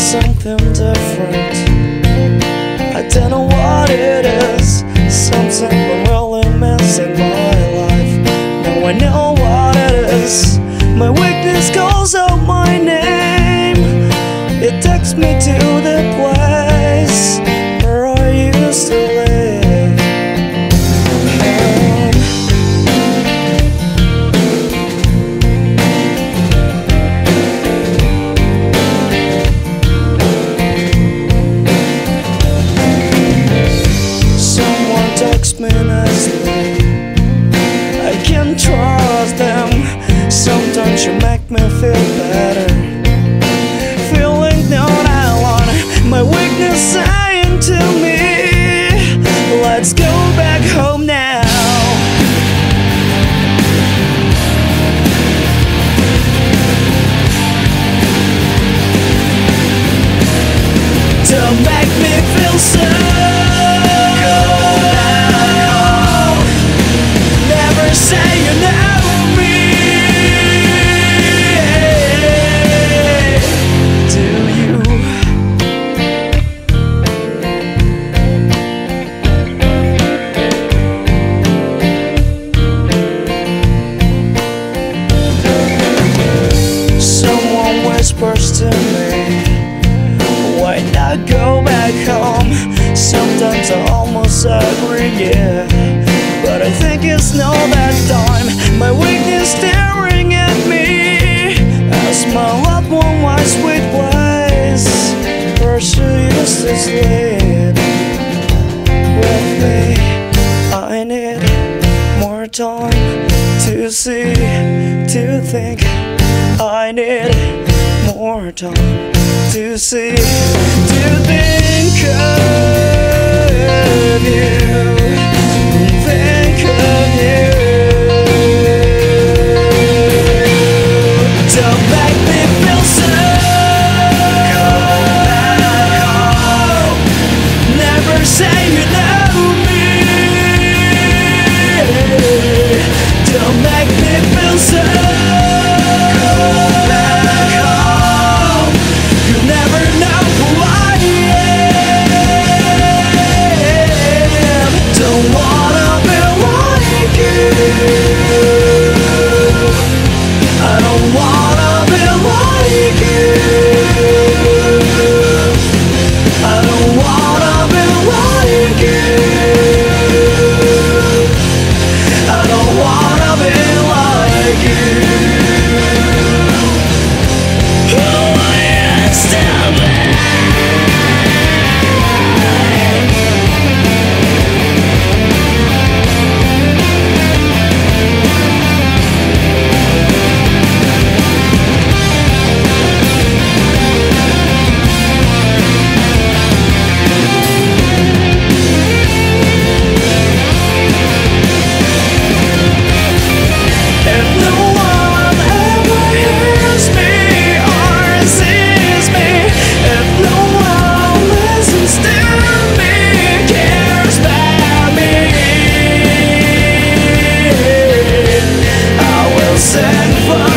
something different. I don't know what it is. Something really missing my life. Now I know what it is. My weakness calls out my name. It takes me to yeah. But I think it's not that time. My weakness staring at me as my loved one my sweet she used to sleep with me. I need more time to see, to think. I need more time to see, to think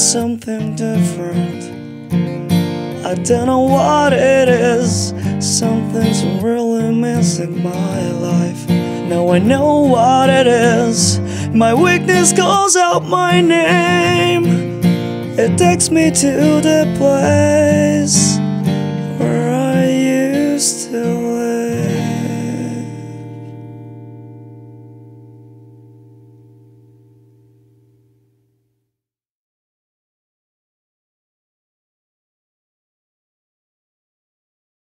something different. I don't know what it is. Something's really missing my life. Now I know what it is. My weakness calls out my name. It takes me to the place where I used to.